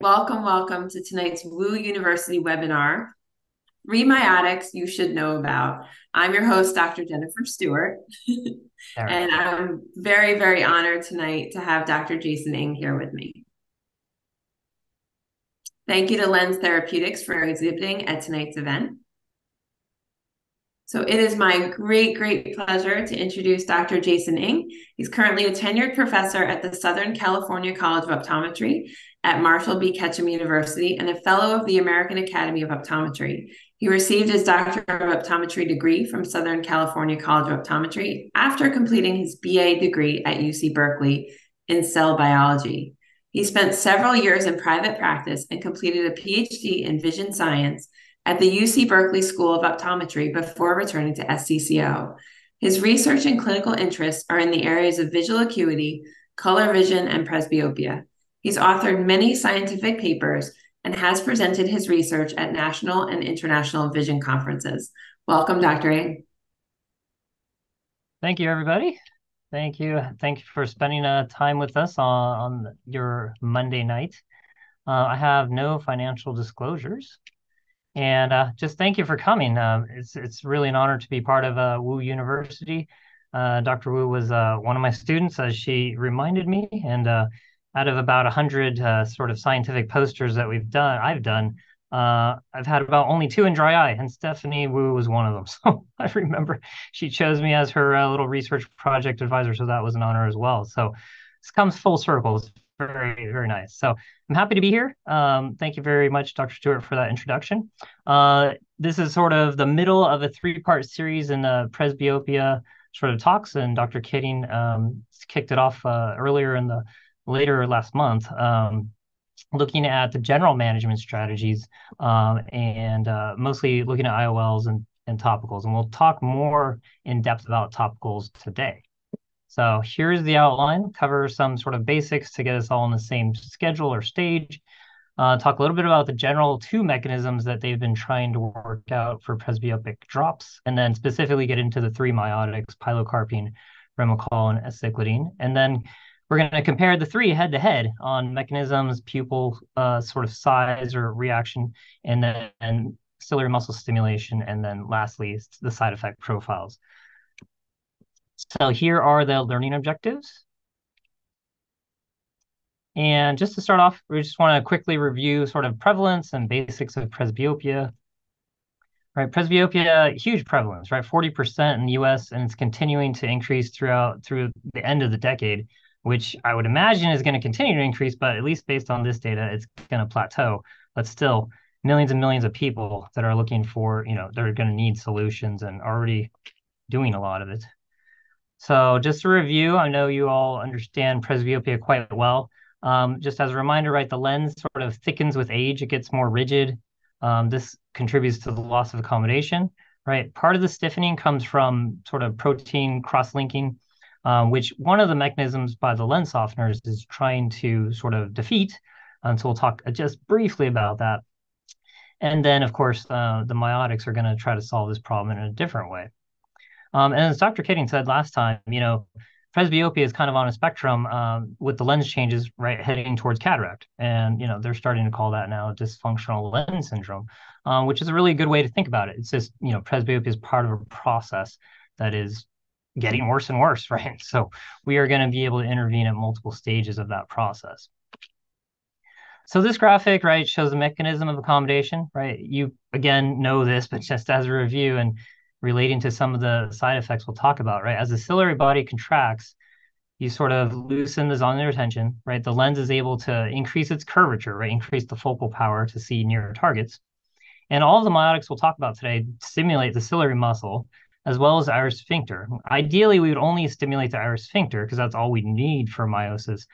Welcome, welcome to tonight's Woo University webinar, Three Miotics You Should Know About. I'm your host, Dr. Jennifer Stewart, and I'm very, very honored tonight to have Dr. Jason Ng here with me. Thank you to LENZ Therapeutics for exhibiting at tonight's event. So it is my great, great pleasure to introduce Dr. Jason Ng. He's currently a tenured professor at the Southern California College of Optometry at Marshall B. Ketchum University and a fellow of the American Academy of Optometry. He received his Doctor of Optometry degree from Southern California College of Optometry after completing his BA degree at UC Berkeley in cell biology. He spent several years in private practice and completed a PhD in vision science at the UC Berkeley School of Optometry before returning to SCCO. His research and clinical interests are in the areas of visual acuity, color vision, and presbyopia. He's authored many scientific papers and has presented his research at national and international vision conferences. Welcome, Dr. A. Thank you, everybody. Thank you. Thank you for spending uh, time with us on, on your Monday night. Uh, I have no financial disclosures. And uh, just thank you for coming. Uh, it's it's really an honor to be part of uh, Woo University. Uh, Dr. Woo was uh, one of my students, as she reminded me. And out of about a hundred sort of scientific posters that we've done, I've done, I've had about only two in dry eye, and Stephanie Woo was one of them. So I remember she chose me as her little research project advisor, so that was an honor as well. So this comes full circle. It's very, very nice. So I'm happy to be here. Um, thank you very much, Dr. Stewart, for that introduction. Uh, this is sort of the middle of a three-part series in the presbyopia sort of talks, and Dr. Kading um, kicked it off uh, earlier in the later last month, um, looking at the general management strategies um, and uh, mostly looking at IOLs and, and topicals. And we'll talk more in depth about topicals today. So here's the outline, cover some sort of basics to get us all on the same schedule or stage. Uh, talk a little bit about the general two mechanisms that they've been trying to work out for presbyopic drops, and then specifically get into the three miotics, pilocarpine, Brimochol, and aceclidine. And then we're going to compare the three head to head on mechanisms, pupil uh, sort of size or reaction, and then and ciliary muscle stimulation, and then lastly, the side effect profiles. So here are the learning objectives. And just to start off, we just want to quickly review sort of prevalence and basics of presbyopia. Right, presbyopia, huge prevalence, right? 40% in the US, and it's continuing to increase throughout through the end of the decade, which I would imagine is going to continue to increase, but at least based on this data, it's going to plateau. But still, millions and millions of people that are looking for, you know, they're going to need solutions and already doing a lot of it. So just a review, I know you all understand presbyopia quite well. Um, just as a reminder, right, the lens sort of thickens with age, it gets more rigid. Um, this contributes to the loss of accommodation, right? Part of the stiffening comes from sort of protein cross-linking, um, which one of the mechanisms by the lens softeners is trying to sort of defeat. And so we'll talk just briefly about that. And then, of course, uh, the miotics are going to try to solve this problem in a different way. Um, and as Dr. Kading said last time, you know, presbyopia is kind of on a spectrum um, with the lens changes, right, heading towards cataract. And, you know, they're starting to call that now dysfunctional lens syndrome, um, which is a really good way to think about it. It's just, you know, presbyopia is part of a process that is getting worse and worse, right? So we are going to be able to intervene at multiple stages of that process. So this graphic, right, shows the mechanism of accommodation, right? You, again, know this, but just as a review, and relating to some of the side effects we'll talk about, right? As the ciliary body contracts, you sort of loosen the zonular tension, right? The lens is able to increase its curvature, right? Increase the focal power to see nearer targets. And all the miotics we'll talk about today stimulate the ciliary muscle as well as iris sphincter. Ideally, we would only stimulate the iris sphincter because that's all we need for miosis.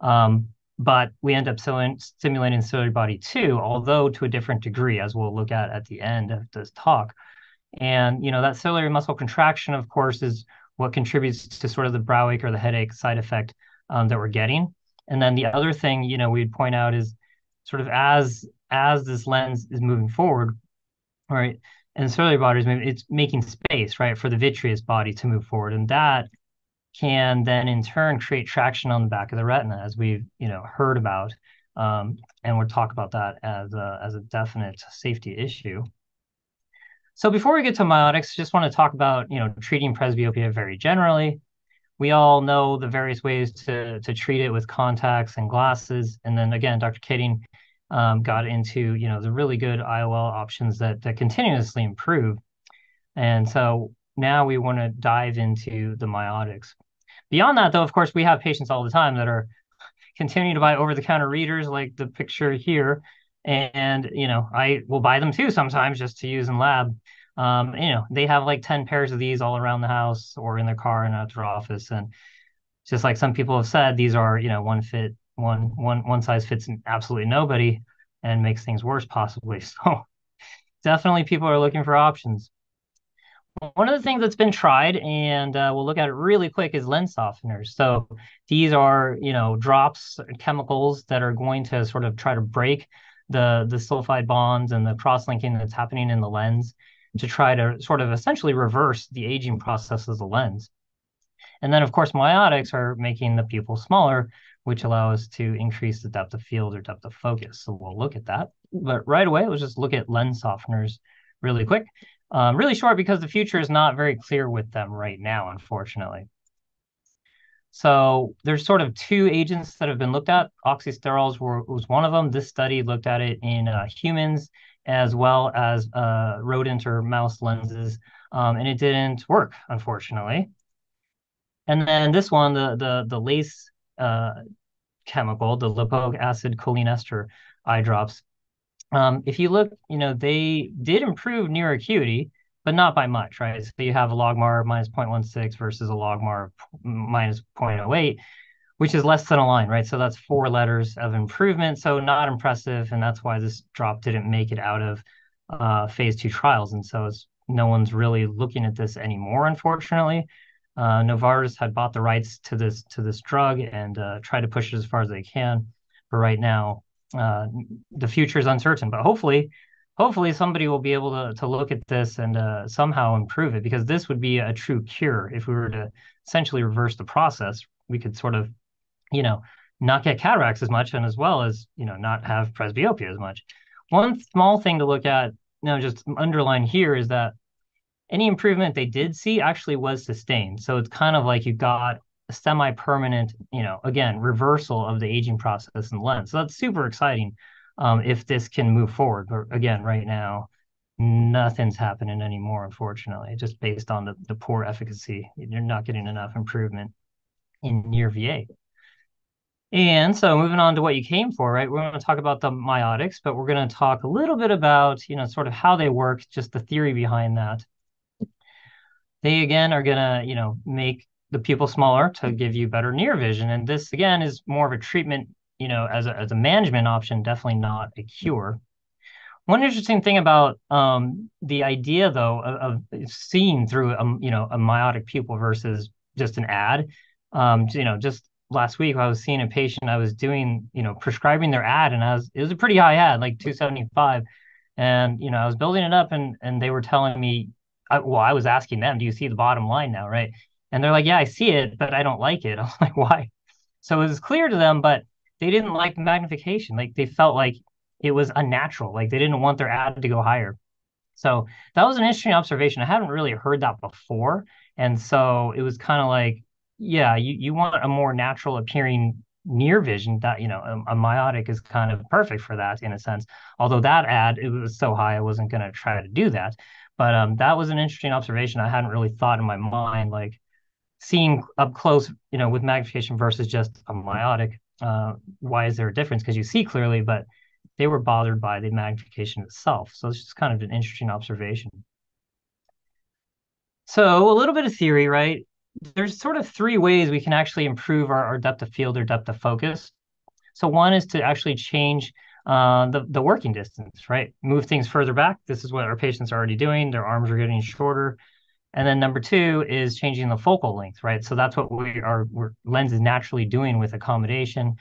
Um, but we end up stimulating ciliary body too, although to a different degree, as we'll look at at the end of this talk. And, you know, that ciliary muscle contraction, of course, is what contributes to sort of the brow ache or the headache side effect um, that we're getting. And then the other thing, you know, we'd point out is sort of as as this lens is moving forward, right, and ciliary body it's making space, right, for the vitreous body to move forward. And that can then in turn create traction on the back of the retina, as we've, you know, heard about Um, and we'll talk about that as a, as a definite safety issue. So before we get to miotics just want to talk about, you know, treating presbyopia very generally. We all know the various ways to, to treat it with contacts and glasses. And then again, Dr. Kading um, got into, you know, the really good IOL options that, that continuously improve. And so now we want to dive into the miotics. Beyond that, though, of course, we have patients all the time that are continuing to buy over-the-counter readers like the picture here. And, you know, I will buy them too sometimes just to use in lab. Um, you know, they have like 10 pairs of these all around the house or in their car and at their office. And just like some people have said, these are, you know, one fit, one, one, one size fits absolutely nobody and makes things worse possibly. So definitely people are looking for options. One of the things that's been tried, and uh, we'll look at it really quick, is lens softeners. So these are, you know, drops, chemicals that are going to sort of try to break the the sulfide bonds and the cross-linking that's happening in the lens to try to sort of essentially reverse the aging process of the lens. And then, of course, miotics are making the pupil smaller, which allow us to increase the depth of field or depth of focus. So we'll look at that. But right away, let's just look at lens softeners really quick. Um, really short because the future is not very clear with them right now, unfortunately. So there's sort of two agents that have been looked at. Oxysterols were, was one of them. This study looked at it in uh, humans as well as uh, rodent or mouse lenses, um, and it didn't work, unfortunately. And then this one, the the the lace uh, chemical, the lipoic acid choline ester eye drops, um, if you look, you know, they did improve near acuity, but not by much, right? So you have a logmar of minus 0.16 versus a logmar of minus 0.08, which is less than a line, right? So that's four letters of improvement. So not impressive. And that's why this drop didn't make it out of uh, phase two trials. And so no one's really looking at this anymore, unfortunately. Uh, Novartis had bought the rights to this to this drug and uh, try to push it as far as they can. But right now, uh, the future is uncertain. But hopefully, hopefully somebody will be able to to look at this and uh, somehow improve it because this would be a true cure if we were to essentially reverse the process. We could sort of, you know, not get cataracts as much and as well as you know not have presbyopia as much. One small thing to look at, know, just underline here is that any improvement they did see actually was sustained. So it's kind of like you got a semi-permanent, you know, again, reversal of the aging process in the lens. So that's super exciting um, if this can move forward. But again, right now, nothing's happening anymore, unfortunately, just based on the, the poor efficacy. You're not getting enough improvement in near VA. And so moving on to what you came for, right? We're going to talk about the miotics, but we're going to talk a little bit about, you know, sort of how they work, just the theory behind that. They again are going to, you know, make the pupil smaller to give you better near vision. And this again is more of a treatment, you know, as a, as a management option, definitely not a cure. One interesting thing about um, the idea, though, of, of, seeing through a you know a miotic pupil versus just an ad, um, you know, just last week I was seeing a patient, I was doing you know prescribing their ad, and I was it was a pretty high ad, like 275, and you know I was building it up, and and they were telling me, I, well, I was asking them, do you see the bottom line now, right? And they're like, yeah, I see it, but I don't like it. I'm like, why? So it was clear to them, but they didn't like magnification. Like they felt like it was unnatural. Like they didn't want their ad to go higher. So that was an interesting observation. I hadn't really heard that before. And so it was kind of like, yeah, you, you want a more natural appearing near vision that, you know, a, a miotic is kind of perfect for that in a sense. Although that ad, it was so high, I wasn't going to try to do that. But um, that was an interesting observation. I hadn't really thought in my mind, like, seeing up close, you know, with magnification versus just a miotic, uh, why is there a difference? Because you see clearly, but they were bothered by the magnification itself. So it's just kind of an interesting observation. So a little bit of theory, right? There's sort of three ways we can actually improve our, our depth of field or depth of focus. So one is to actually change uh, the, the working distance, right? Move things further back. This is what our patients are already doing. Their arms are getting shorter. And then number two is changing the focal length, right? So that's what we are, we're, lens is naturally doing with accommodation.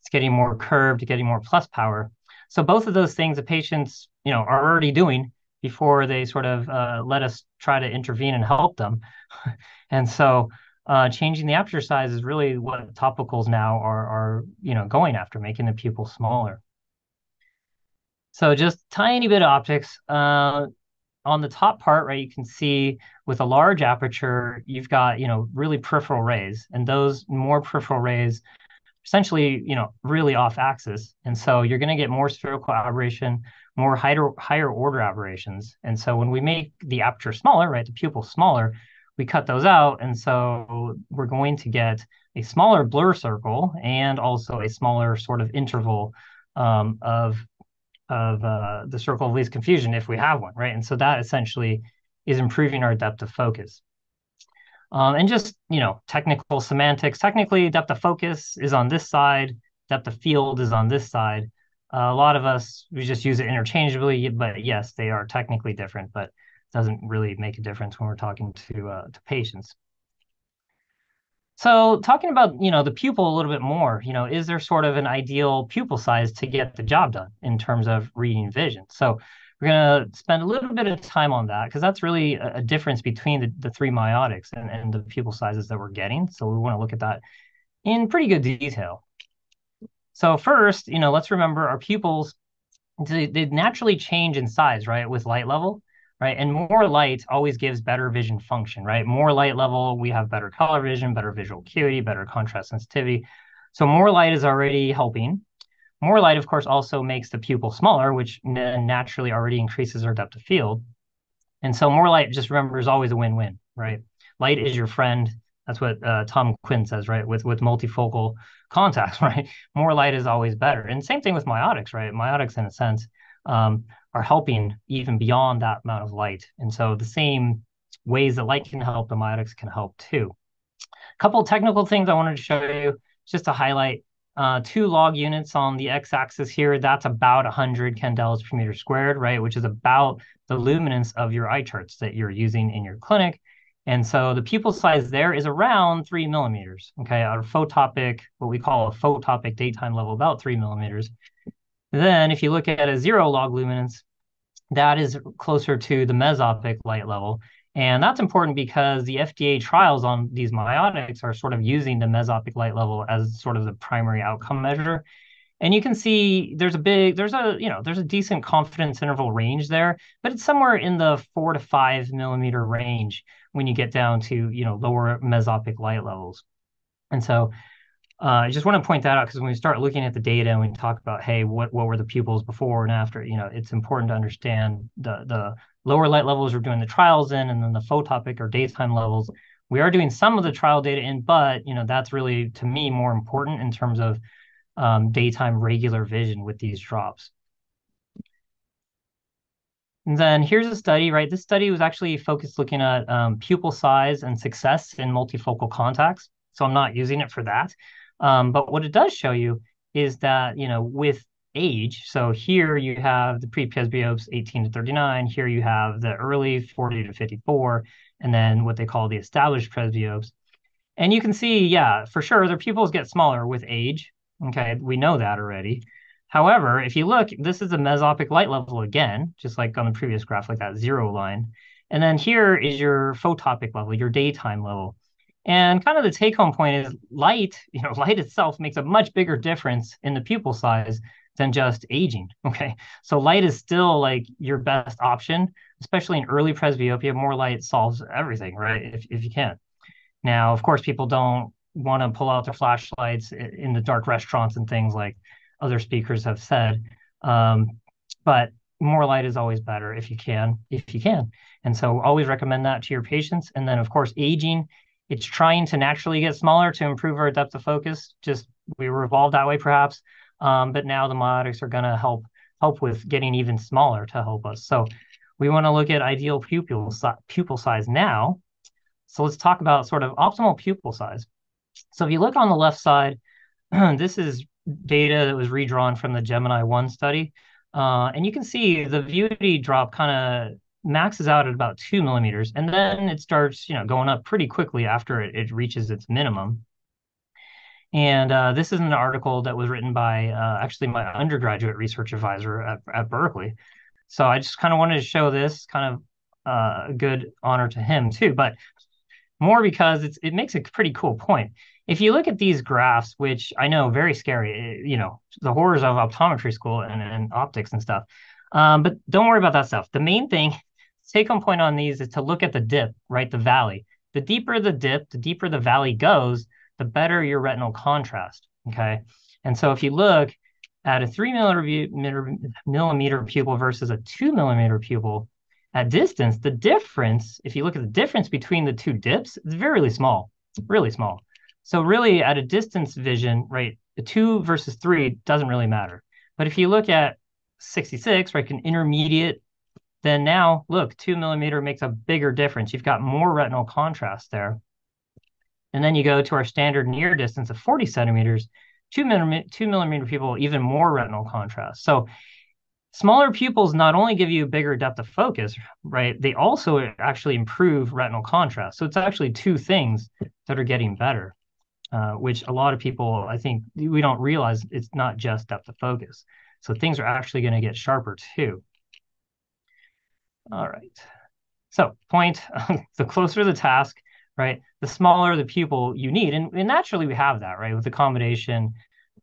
It's getting more curved, getting more plus power. So both of those things the patients, you know, are already doing before they sort of uh, let us try to intervene and help them. and so uh, changing the aperture size is really what topicals now are, are you know, going after, making the pupil smaller. So just tiny bit of optics. Uh, on the top part, right, you can see with a large aperture, you've got, you know, really peripheral rays. And those more peripheral rays essentially, you know, really off axis. And so you're going to get more spherical aberration, more higher, higher order aberrations. And so when we make the aperture smaller, right, the pupil smaller, we cut those out. And so we're going to get a smaller blur circle and also a smaller sort of interval um, of of uh, the circle of least confusion if we have one, right? And so that essentially is improving our depth of focus. Um, and just, you know, technical semantics. Technically, depth of focus is on this side, depth of field is on this side. Uh, a lot of us, we just use it interchangeably, but yes, they are technically different, but doesn't really make a difference when we're talking to uh, to patients. So talking about, you know, the pupil a little bit more, you know, is there sort of an ideal pupil size to get the job done in terms of reading vision? So we're going to spend a little bit of time on that because that's really a, a, difference between the, the three miotics and, and the pupil sizes that we're getting. So we want to look at that in pretty good detail. So first, you know, let's remember our pupils, they, they naturally change in size, right, with light level right? And more light always gives better vision function, right? More light level, we have better color vision, better visual acuity, better contrast sensitivity. So more light is already helping. More light, of course, also makes the pupil smaller, which naturally already increases our depth of field. And so more light, just remember, is always a win-win, right? Light is your friend. That's what uh, Tom Quinn says, right? With with multifocal contacts, right? More light is always better. And same thing with miotics, right? Miotics, in a sense, um, are helping even beyond that amount of light. And so the same ways that light can help, the miotics can help too. A couple technical things I wanted to show you just to highlight. Uh, two log units on the x-axis here, that's about 100 candela per meter squared, right? Which is about the luminance of your eye charts that you're using in your clinic. And so the pupil size there is around three millimeters, okay? Our photopic, what we call a photopic daytime level, about three millimeters. Then if you look at a zero log luminance, that is closer to the mesopic light level. And that's important because the FDA trials on these miotics are sort of using the mesopic light level as sort of the primary outcome measure. And you can see there's a big, there's a, you know, there's a decent confidence interval range there, but it's somewhere in the four to five millimeter range when you get down to, you know, lower mesopic light levels. And so uh, I just want to point that out because when we start looking at the data and we talk about, hey, what what were the pupils before and after? You know, it's important to understand the the lower light levels we're doing the trials in, and then the photopic or daytime levels. We are doing some of the trial data in, but you know that's really to me more important in terms of um, daytime regular vision with these drops. And then here's a study, right? This study was actually focused looking at um, pupil size and success in multifocal contacts. So I'm not using it for that. Um, but what it does show you is that, you know, with age, so here you have the pre-presbyopes 18 to 39, here you have the early 40 to 54, and then what they call the established presbyopes. And you can see, yeah, for sure, their pupils get smaller with age. Okay, we know that already. However, if you look, this is a mesopic light level again, just like on the previous graph, like that zero line. And then here is your photopic level, your daytime level. And kind of the take home point is light, you know, light itself makes a much bigger difference in the pupil size than just aging. Okay. So light is still like your best option, especially in early presbyopia. More light solves everything, right? If, if you can. Now, of course, people don't want to pull out their flashlights in the dark restaurants and things like other speakers have said. Um, but more light is always better if you can, if you can. And so always recommend that to your patients. And then, of course, aging it's trying to naturally get smaller to improve our depth of focus. Just we were evolved that way, perhaps. Um, but now the miotics are going to help help with getting even smaller to help us. So we want to look at ideal pupil pupil size now. So let's talk about sort of optimal pupil size. So if you look on the left side, this is data that was redrawn from the Gemini 1 study. Uh, and you can see the Vuity drop kind of maxes out at about two millimeters, and then it starts, you know, going up pretty quickly after it, it reaches its minimum. And uh, this is an article that was written by uh, actually my undergraduate research advisor at, at Berkeley. So I just kind of wanted to show this kind of uh, a good honor to him too. But more because it's it makes a pretty cool point. If you look at these graphs, which I know very scary, eh, you know, the horrors of optometry school and, and optics and stuff. Um, but don't worry about that stuff. The main thing, take home point on these is to look at the dip, right? The valley. The deeper the dip, the deeper the valley goes, the better your retinal contrast. Okay. And so if you look at a three millimeter, millimeter pupil versus a two millimeter pupil at distance, the difference, if you look at the difference between the two dips, it's very small, really small. So really at a distance vision, right, a two versus three doesn't really matter. But if you look at 66, right, an intermediate, then now look, two millimeter makes a bigger difference. You've got more retinal contrast there. And then you go to our standard near distance of 40 centimeters, two millimeter, two millimeter pupil, even more retinal contrast. So smaller pupils not only give you a bigger depth of focus, right? They also actually improve retinal contrast. So it's actually two things that are getting better, uh, which a lot of people, I think, we don't realize it's not just depth of focus. So things are actually going to get sharper too. All right. So point, the closer the task, right, the smaller the pupil you need. And, and naturally we have that, right? With accommodation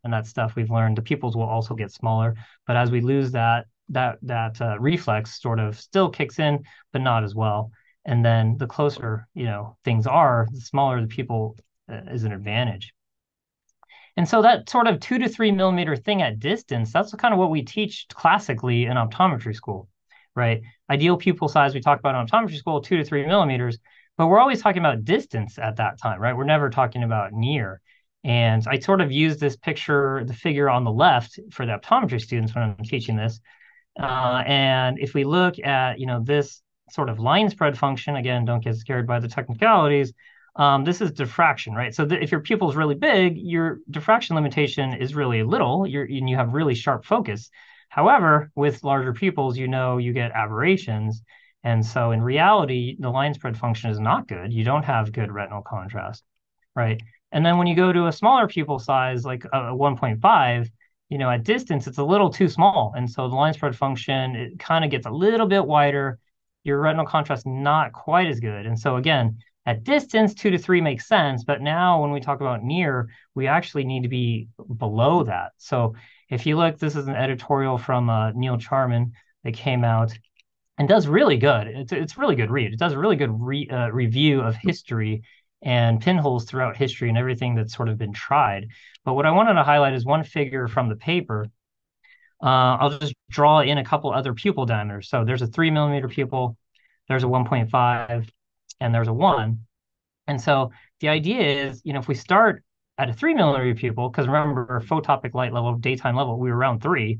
and that stuff we've learned, the pupils will also get smaller. But as we lose that, that, that uh, reflex sort of still kicks in, but not as well. And then the closer, you know, things are, the smaller the pupil uh, is an advantage. And so that sort of two to three millimeter thing at distance, that's kind of what we teach classically in optometry school, right? Ideal pupil size, we talk about in optometry school, two to three millimeters, but we're always talking about distance at that time, right? We're never talking about near. And I sort of use this picture, the figure on the left for the optometry students when I'm teaching this. Uh, and if we look at, you know, this sort of line spread function, again, don't get scared by the technicalities. Um, this is diffraction, right? So if your pupil is really big, your diffraction limitation is really little, you're, and you have really sharp focus. However, with larger pupils, you know you get aberrations. And so in reality, the line spread function is not good. You don't have good retinal contrast, right? And then when you go to a smaller pupil size, like uh, a 1.5, you know, at distance, it's a little too small. And so the line spread function, it kind of gets a little bit wider. Your retinal contrast not quite as good. And so again, at distance, two to three makes sense. But now when we talk about near, we actually need to be below that. So if you look, this is an editorial from uh, Neil Charman that came out and does really good. It's it's really good read. It does a really good re, uh, review of history and pinholes throughout history and everything that's sort of been tried. But what I wanted to highlight is one figure from the paper. Uh, I'll just draw in a couple other pupil diameters. So there's a three millimeter pupil, there's a 1.5, and there's a one. And so the idea is, you know, if we start at a three millimeter pupil, because remember, photopic light level, daytime level, we were around three,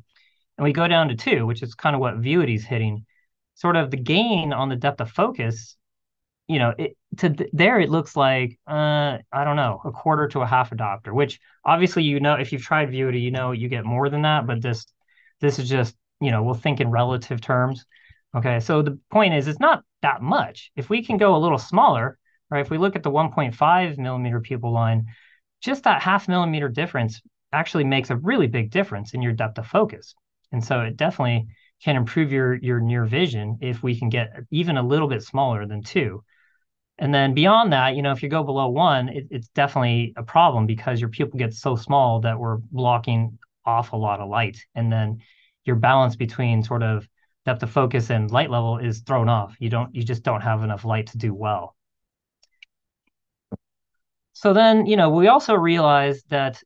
and we go down to two, which is kind of what Vuity's hitting sort of the gain on the depth of focus, you know, it, to th- there it looks like uh, I don't know a quarter to a half a which obviously you know if you've tried Vuity, you know you get more than that, but this this is just you know we'll think in relative terms. Okay, so the point is it's not that much. If we can go a little smaller, right? If we look at the 1.5 millimeter pupil line, just that half millimeter difference actually makes a really big difference in your depth of focus. And so it definitely can improve your your near vision if we can get even a little bit smaller than two. And then beyond that, you know, if you go below one, it, it's definitely a problem because your pupil gets so small that we're blocking off a lot of light. And then your balance between sort of depth of focus and light level is thrown off. You don't, you just don't have enough light to do well. So then, you know, we also realized that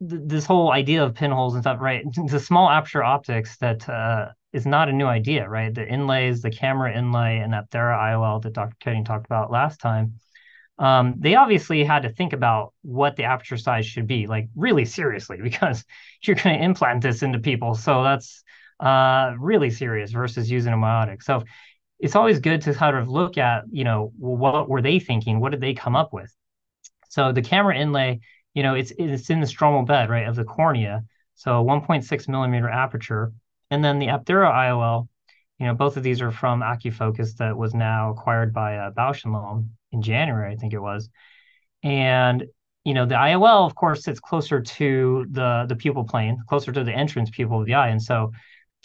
this whole idea of pinholes and stuff, right? The small aperture optics that uh, is not a new idea, right? The inlays, the KAMRA inlay, and Apthera IOL that Dr. Kading talked about last time. Um, they obviously had to think about what the aperture size should be, like really seriously, because you're going to implant this into people. So that's uh, really serious versus using a miotic. So it's always good to kind of look at, you know, what were they thinking? What did they come up with? So the KAMRA inlay you know, it's it's in the stromal bed, right, of the cornea. So 1.6 millimeter aperture. And then the Apthera IOL, you know, both of these are from AcuFocus that was now acquired by uh, Bausch and Lomb in January, I think it was. And you know, the IOL, of course, sits closer to the the pupil plane, closer to the entrance pupil of the eye, and so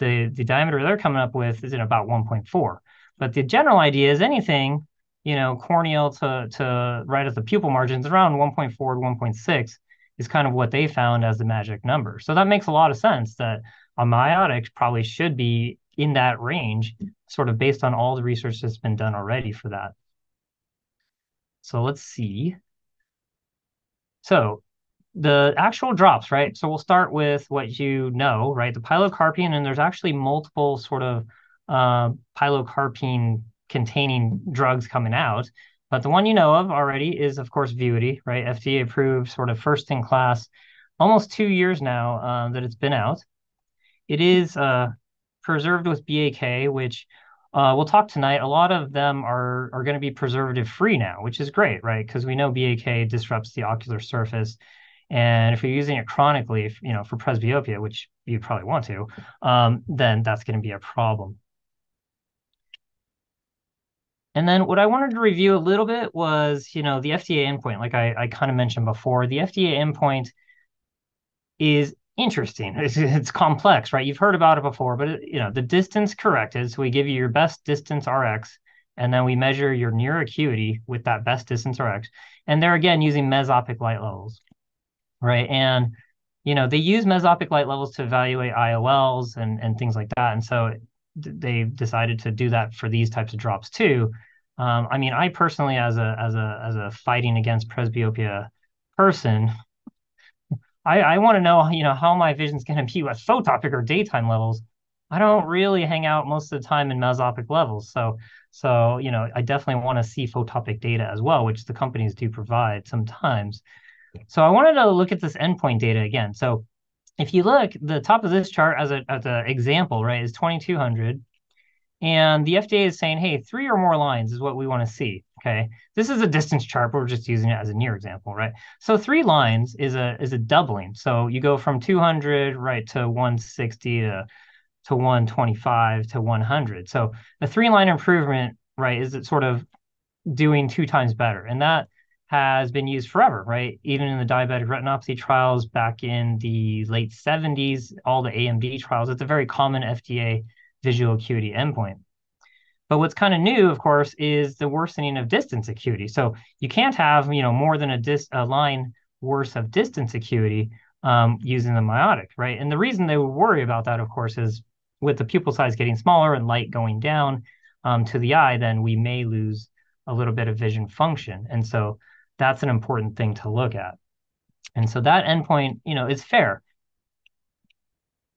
the the diameter they're coming up with is in about 1.4. But the general idea is anything you know, corneal to to right at the pupil margins around 1.4 to 1.6 is kind of what they found as the magic number. So that makes a lot of sense that a probably should be in that range, sort of based on all the research that's been done already for that. So let's see. So the actual drops, right? So we'll start with what you know, right? The pilocarpine, and there's actually multiple sort of uh, pilocarpine containing drugs coming out. But the one you know of already is, of course, Vuity, right? FDA approved, sort of first in class, almost two years now uh, that it's been out. It is uh, preserved with BAK, which uh, we'll talk tonight. A lot of them are are going to be preservative free now, which is great, right? Because we know BAK disrupts the ocular surface, and if you're using it chronically, if, you know, for presbyopia, which you probably want to, um, then that's going to be a problem. And then what I wanted to review a little bit was, you know, the FDA endpoint, like I, I kind of mentioned before. The FDA endpoint is interesting. It's, it's complex, right? You've heard about it before, but it, you know, the distance corrected. So we give you your best distance RX, and then we measure your near acuity with that best distance RX. And they're again using mesopic light levels right? And you know they use mesopic light levels to evaluate IOLs and and things like that, and so they decided to do that for these types of drops too. Um, I mean, I personally, as a as a as a fighting against presbyopia person, I, I want to know, you know, how my vision's going to be at photopic or daytime levels. I don't really hang out most of the time in mesopic levels, so so you know, I definitely want to see photopic data as well, which the companies do provide sometimes. So I wanted to look at this endpoint data again. So if you look, the top of this chart as a as an example, right, is 2200. And the FDA is saying, hey, three or more lines is what we want to see. Okay. This is a distance chart, but we're just using it as a near example, right? So three lines is a is a doubling. So you go from 200 right to 160 to to 125 to 100. So a three line improvement, right, is it sort of doing two times better. And that has been used forever, right? Even in the diabetic retinopathy trials back in the late 70s, all the AMD trials, it's a very common FDA visual acuity endpoint. But what's kind of new, of course, is the worsening of distance acuity. So you can't have, you know, more than a, dis- a line worse of distance acuity um, using the miotic, right? And the reason they would worry about that, of course, is with the pupil size getting smaller and light going down um, to the eye, then we may lose a little bit of vision function. And so that's an important thing to look at. And so that endpoint, you know, is fair.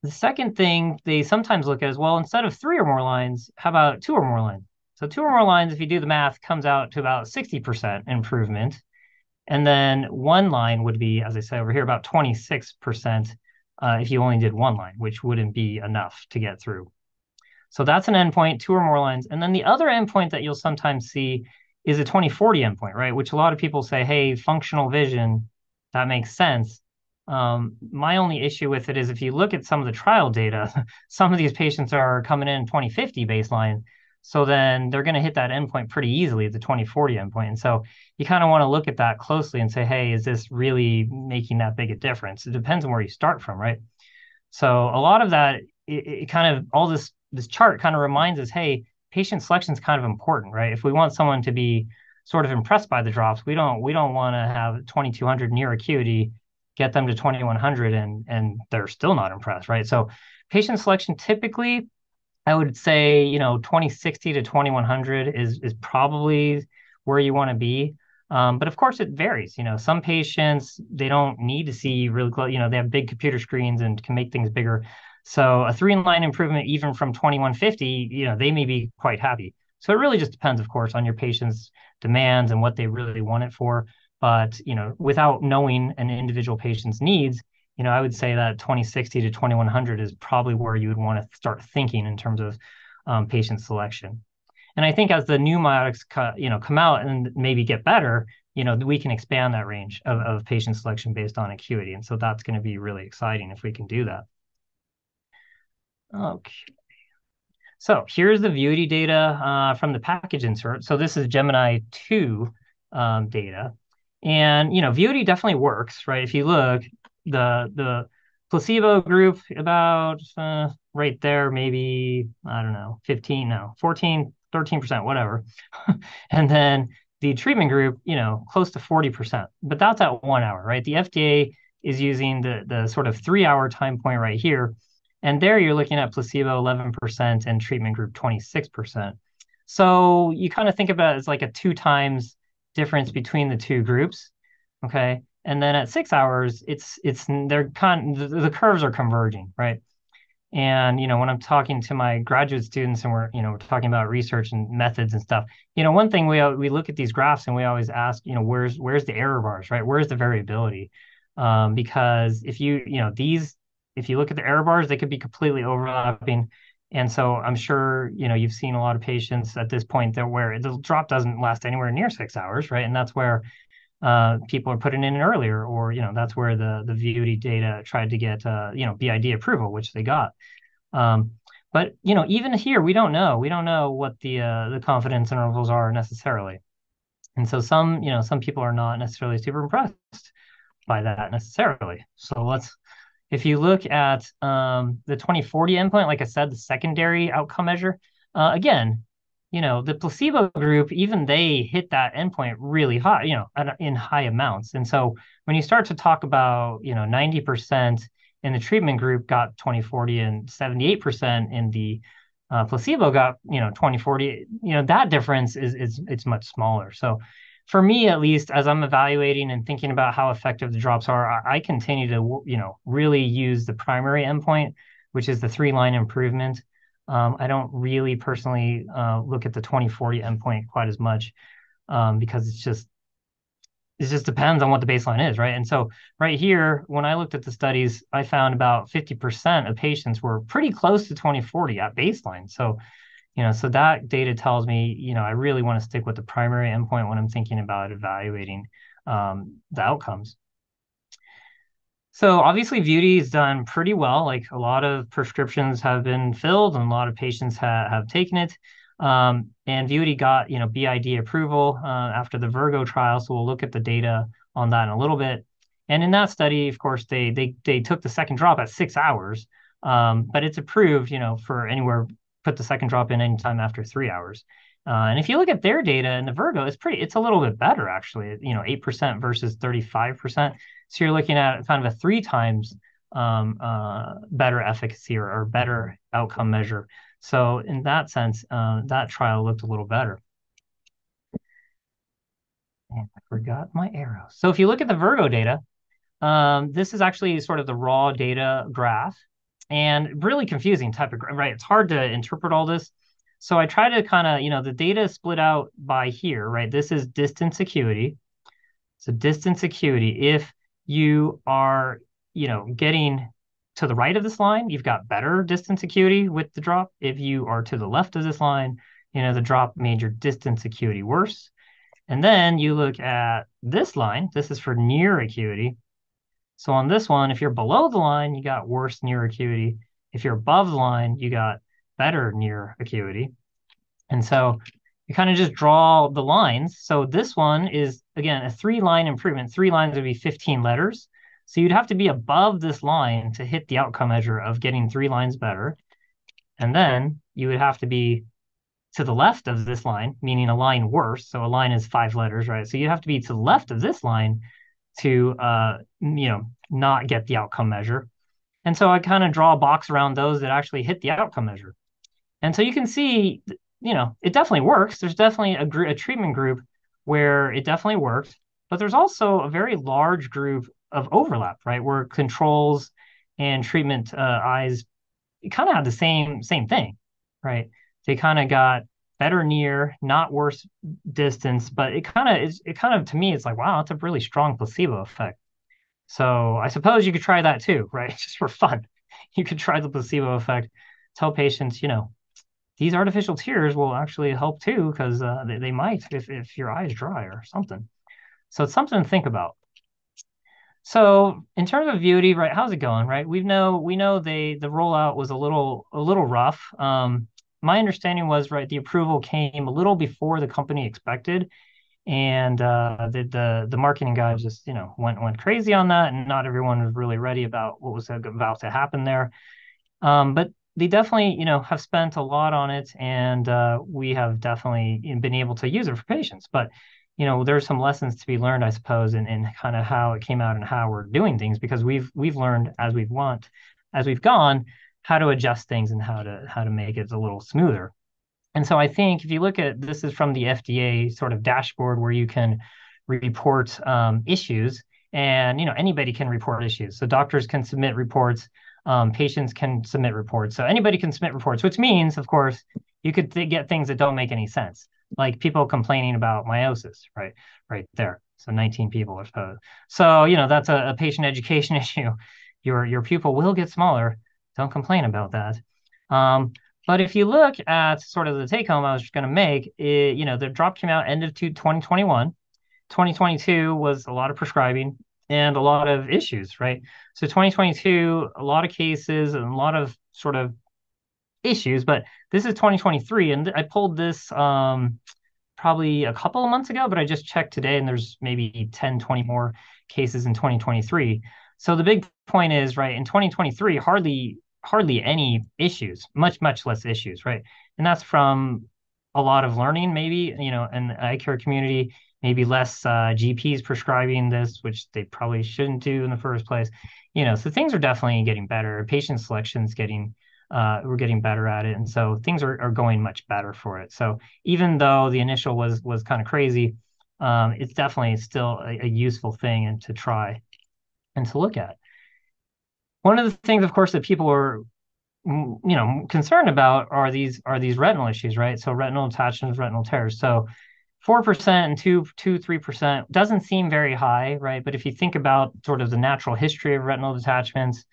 The second thing they sometimes look at is well, instead of three or more lines, how about two or more lines? So two or more lines, if you do the math, comes out to about 60% improvement. And then one line would be, as I said over here, about 26% uh, if you only did one line, which wouldn't be enough to get through. So that's an endpoint, two or more lines. And then the other endpoint that you'll sometimes see is a 2040 endpoint, right? Which a lot of people say, hey, functional vision, that makes sense. Um, my only issue with it is if you look at some of the trial data, some of these patients are coming in 2050 baseline. So then they're going to hit that endpoint pretty easily, the 2040 endpoint. And so you kind of want to look at that closely and say, hey, is this really making that big a difference? It depends on where you start from, right? So a lot of that, it, it kind of all this this chart kind of reminds us, hey, patient selection is kind of important, right? If we want someone to be sort of impressed by the drops, we don't we don't want to have 2200 near acuity get them to 2100 and and they're still not impressed, right? So patient selection typically I would say, you know, 2060 to 2100 is is probably where you want to be. Um, but of course, it varies. You know, some patients they don't need to see really, close. you know, they have big computer screens and can make things bigger. So a three line improvement, even from 2150, you know, they may be quite happy. So it really just depends, of course, on your patient's demands and what they really want it for. But, you know, without knowing an individual patient's needs, you know, I would say that 2060 to 2100 is probably where you would want to start thinking in terms of um, patient selection. And I think as the new miotics, co- you know, come out and maybe get better, you know, we can expand that range of, of patient selection based on acuity. And so that's going to be really exciting if we can do that. Okay. So here's the Vuity data uh, from the package insert. So this is Gemini 2 um, data. And, you know, Vuity definitely works, right? If you look, the the placebo group about uh, right there, maybe, I don't know, 15, no, 14, 13%, whatever. and then the treatment group, you know, close to 40%. But that's at one hour, right? The FDA is using the the sort of three hour time point right here. And there you're looking at placebo 11% and treatment group 26%. So you kind of think about it as like a two times difference between the two groups. Okay. And then at six hours, it's it's they're con the, the curves are converging, right? And you know, when I'm talking to my graduate students and we're you know we're talking about research and methods and stuff, you know, one thing we we look at these graphs and we always ask, you know, where's where's the error bars, right? Where's the variability? Um, because if you you know these if you look at the error bars, they could be completely overlapping. And so I'm sure you know you've seen a lot of patients at this point that where the drop doesn't last anywhere near six hours, right? And that's where uh, people are putting in earlier, or you know that's where the the VUITY data tried to get uh, you know BID approval, which they got. Um, but you know even here we don't know we don't know what the uh, the confidence intervals are necessarily, and so some you know some people are not necessarily super impressed by that necessarily. So let's if you look at um, the 2040 endpoint, like I said, the secondary outcome measure, uh, again, you know, the placebo group, even they hit that endpoint really high, you know, in high amounts. And so when you start to talk about, you know, 90% in the treatment group got 2040 and 78% in the uh, placebo got, you know, 2040, you know, that difference is, is it's much smaller. So for me, at least, as I'm evaluating and thinking about how effective the drops are, I, continue to, you know, really use the primary endpoint, which is the three line improvement. Um, I don't really personally uh, look at the 2040 endpoint quite as much um, because it's just it just depends on what the baseline is, right? And so right here, when I looked at the studies, I found about 50% of patients were pretty close to 2040 at baseline. So, you know, so that data tells me, you know, I really want to stick with the primary endpoint when I'm thinking about evaluating um, the outcomes. So obviously VUITY is done pretty well. Like a lot of prescriptions have been filled and a lot of patients ha- have taken it. Um, and Vuity got, you know, BID approval uh, after the Virgo trial. So we'll look at the data on that in a little bit. And in that study, of course, they they they took the second drop at six hours, um, but it's approved, you know, for anywhere put the second drop in anytime after three hours. Uh, and if you look at their data in the Virgo, it's pretty, it's a little bit better actually, you know, 8% versus 35%. So you're looking at kind of a three times um, uh, better efficacy or, or, better outcome measure. So in that sense, uh, that trial looked a little better. And I forgot my arrows. So if you look at the Virgo data, um, this is actually sort of the raw data graph and really confusing type of, right? It's hard to interpret all this. So I try to kind of, you know, the data is split out by here, right? This is distance acuity. So distance acuity, if you are, you know, getting to the right of this line, you've got better distance acuity with the drop. If you are to the left of this line, you know, the drop made your distance acuity worse. And then you look at this line, this is for near acuity. So on this one, if you're below the line, you got worse near acuity. If you're above the line, you got better near acuity. And so you kind of just draw the lines. So this one is, again, a three line improvement. Three lines would be 15 letters. So you'd have to be above this line to hit the outcome measure of getting three lines better. And then you would have to be to the left of this line, meaning a line worse. So a line is five letters, right? So you'd have to be to the left of this line to, uh, you know, not get the outcome measure. And so I kind of draw a box around those that actually hit the outcome measure. And so you can see you know, it definitely works. There's definitely a, gr- a treatment group where it definitely works, but there's also a very large group of overlap, right? Where controls and treatment uh, eyes kind of have the same same thing, right? They kind of got better near, not worse distance, but it kind of is. It kind of to me, it's like wow, it's a really strong placebo effect. So I suppose you could try that too, right? Just for fun, you could try the placebo effect. Tell patients, you know, these artificial tears will actually help too because uh, they, they might if, if your eyes dry or something. So it's something to think about. So in terms of VUITY, right, how's it going? Right, we know we know they the rollout was a little a little rough. Um, my understanding was right the approval came a little before the company expected, and uh, the, the the marketing guys just you know went went crazy on that, and not everyone was really ready about what was about to happen there. Um, but they definitely, you know, have spent a lot on it, and uh, we have definitely been able to use it for patients. But you know, there's some lessons to be learned, I suppose, in, in kind of how it came out and how we're doing things because we've we've learned as we've want as we've gone how to adjust things and how to how to make it a little smoother. And so I think if you look at this is from the FDA sort of dashboard where you can report um, issues and you know anybody can report issues. So doctors can submit reports, um, patients can submit reports. So anybody can submit reports, which means, of course, you could th- get things that don't make any sense, like people complaining about miosis, right, right there. So 19 people or so. So you know that's a, a patient education issue. Your your pupil will get smaller. Don't complain about that. Um, but if you look at sort of the take home I was just going to make, it, you know, the drop came out end of 2021. 2022 was a lot of prescribing and a lot of issues, right? So 2022, a lot of cases and a lot of sort of issues, but this is 2023, and I pulled this um, probably a couple of months ago, but I just checked today, and there's maybe 10, 20 more cases in 2023. So the big point is, right, in 2023, hardly hardly any issues, much, much less issues, right? And that's from a lot of learning, maybe, you know, in the eye care community, maybe less uh, GPs prescribing this, which they probably shouldn't do in the first place. You know, so things are definitely getting better. Patient selection's getting uh, we're getting better at it, and so things are, are going much better for it. So even though the initial was was kind of crazy, um, it's definitely still a, a useful thing and to try and to look at. One of the things, of course, that people are you know concerned about are these are these retinal issues, right? So retinal detachments, retinal tears. So four percent and two two three percent doesn't seem very high, right? But if you think about sort of the natural history of retinal detachments,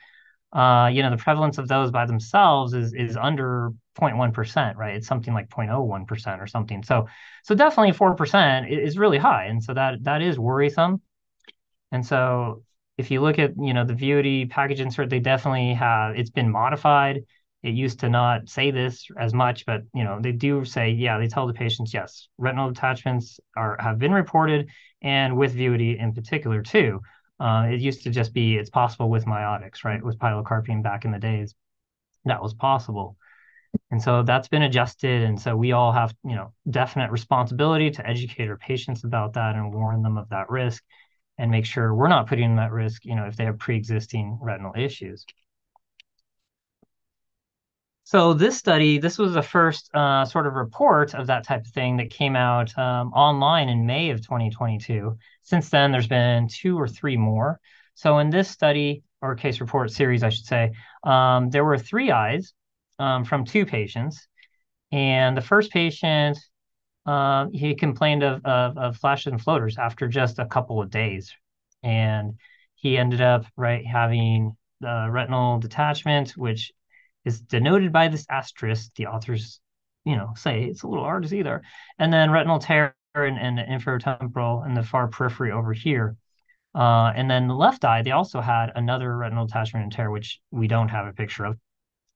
uh, you know, the prevalence of those by themselves is is under 0.1 percent, right? It's something like 0.01 percent or something. So so definitely four percent is really high, and so that that is worrisome. And so if you look at you know the Vuity package insert, they definitely have it's been modified. It used to not say this as much, but you know they do say yeah. They tell the patients yes, retinal detachments are have been reported, and with Vuity in particular too. Uh, it used to just be it's possible with miotics, right? With pilocarpine back in the days, that was possible. And so that's been adjusted. And so we all have, you know, definite responsibility to educate our patients about that and warn them of that risk and make sure we're not putting them at risk, you know, if they have pre-existing retinal issues. So this study, this was the first uh, sort of report of that type of thing that came out um, online in May of 2022. Since then, there's been two or three more. So in this study, or case report series, I should say, um, there were three eyes um, from two patients. And the first patient uh, he complained of, of, of flashes and floaters after just a couple of days, and he ended up right having the retinal detachment, which is denoted by this asterisk. The authors, you know, say it's a little hard to see there, and then retinal tear and, and inferotemporal and the far periphery over here. Uh, and then the left eye, they also had another retinal detachment and tear, which we don't have a picture of.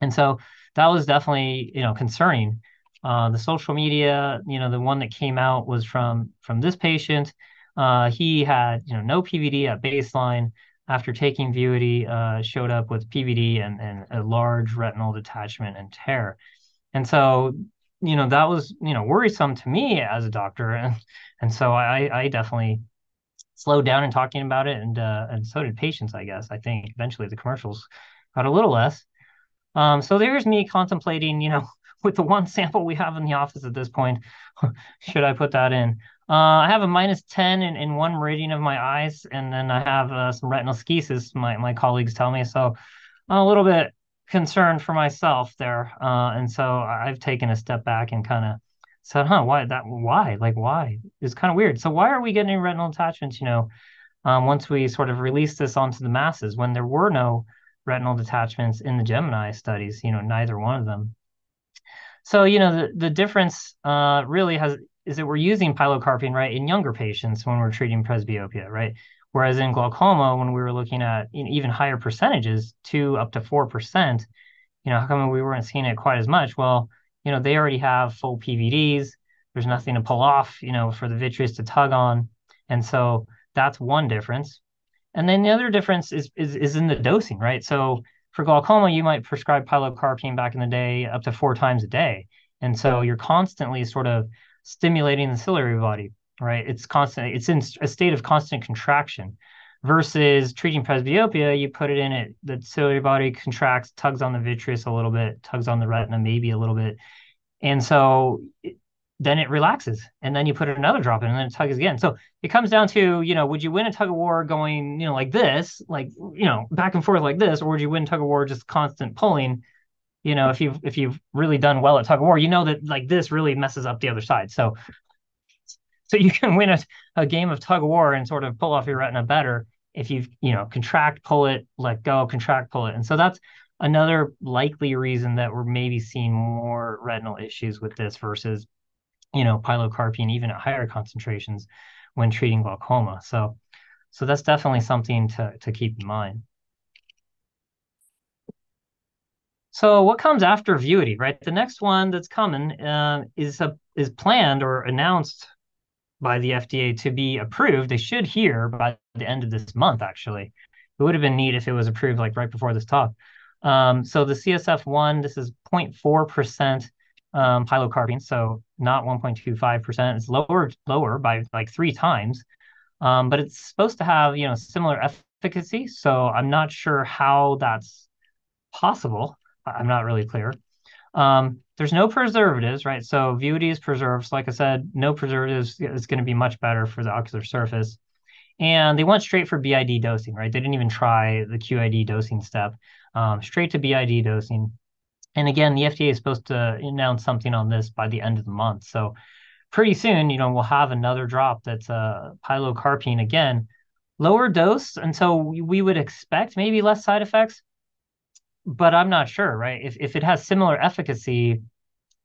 And so that was definitely, you know, concerning. Uh, the social media, you know, the one that came out was from from this patient. Uh, he had, you know, no PVD at baseline. After taking Vuity, uh, showed up with PVD and, and a large retinal detachment and tear. And so, you know, that was, you know, worrisome to me as a doctor. And and so I, I definitely slowed down in talking about it, and uh, and so did patients. I guess I think eventually the commercials got a little less. Um, so there's me contemplating, you know, with the one sample we have in the office at this point, should I put that in? Uh, I have a minus 10 in, in one meridian of my eyes, and then I have uh, some retinal schisis, my, my colleagues tell me. So I'm a little bit concerned for myself there. Uh, and so I've taken a step back and kind of said, huh, why that, why, like, why? It's kind of weird. So why are we getting retinal attachments, you know, um, once we sort of release this onto the masses when there were no retinal detachments in the Gemini studies, you know, neither one of them. So, you know, the, the difference uh, really has is that we're using pilocarpine, right, in younger patients when we're treating presbyopia, right? Whereas in glaucoma, when we were looking at even higher percentages, two up to 4%, you know, how come we weren't seeing it quite as much? Well, you know, they already have full PVDs. There's nothing to pull off, you know, for the vitreous to tug on. And so that's one difference. And then the other difference is, is, is in the dosing, right? So for glaucoma, you might prescribe pilocarpine back in the day up to four times a day. And so you're constantly sort of stimulating the ciliary body, right? It's constant, it's in a state of constant contraction versus treating presbyopia, you put it in it, the ciliary body contracts, tugs on the vitreous a little bit, tugs on the retina maybe a little bit. And so then it relaxes and then you put another drop in and then it tugs again. So it comes down to, you know, would you win a tug of war going, you know, like this, like, you know, back and forth like this, or would you win tug of war just constant pulling? You know, if you've if you've really done well at tug of war, you know that like this really messes up the other side. So so you can win a, a game of tug of war and sort of pull off your retina better if you you know contract, pull it, let go, contract, pull it. And so that's another likely reason that we're maybe seeing more retinal issues with this versus you know, pilocarpine even at higher concentrations when treating glaucoma. So, so that's definitely something to, to keep in mind. So what comes after Vuity, right? The next one that's coming uh, is a, is planned or announced by the FDA to be approved. They should hear by the end of this month, actually. It would have been neat if it was approved like right before this talk. Um, so the CSF1, this is 0.4% um, pilocarpine, so not 1.25%. It's lower lower by like three times, um, but it's supposed to have you know similar efficacy. So I'm not sure how that's possible. I'm not really clear. Um, there's no preservatives, right? So Vuity is preserved. Like I said, no preservatives is going to be much better for the ocular surface. And they went straight for BID dosing, right? They didn't even try the QID dosing step, um, straight to BID dosing. And again, the FDA is supposed to announce something on this by the end of the month. So pretty soon, you know, we'll have another drop that's uh, pilocarpine again, lower dose. And so we would expect maybe less side effects, but I'm not sure, right? If, if it has similar efficacy,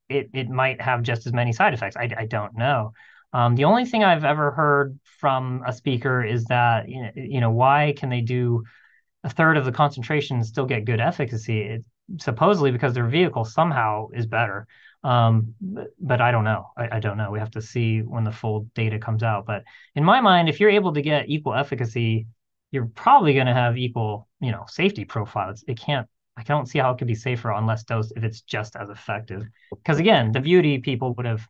it, it might have just as many side effects. I, I don't know. Um, the only thing I've ever heard from a speaker is that, you know, you know, why can they do a third of the concentration and still get good efficacy? It, supposedly because their vehicle somehow is better. Um, but, but, I don't know. I, I, don't know. We have to see when the full data comes out. But in my mind, if you're able to get equal efficacy, you're probably going to have equal, you know, safety profiles. It can't. I don't see how it could be safer on less dose if it's just as effective. Because again, the Vuity people would have,